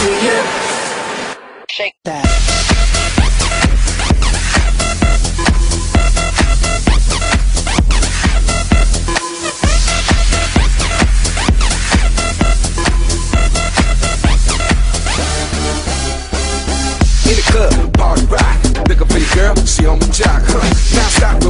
Shake that. The club, party rock. Looking for your girl, she on my jock. Huh. Now stop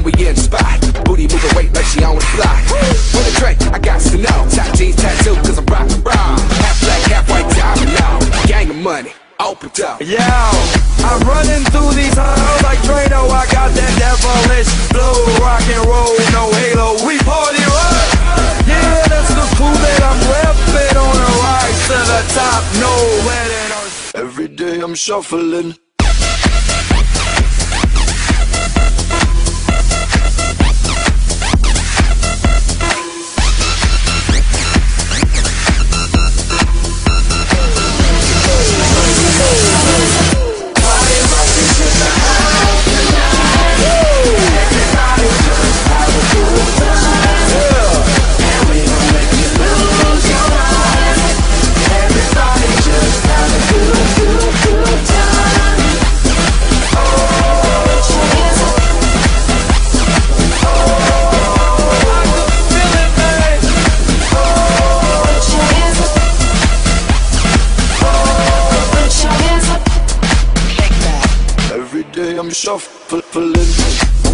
up. Yo, I'm running through these halls like Trano. I got that devilish flow, rock and roll, no halo. We party rock. Yeah, that's the cool that I'm repping on the rise to the top. No letting us. Every day I'm shuffling. Day I'm shuffling.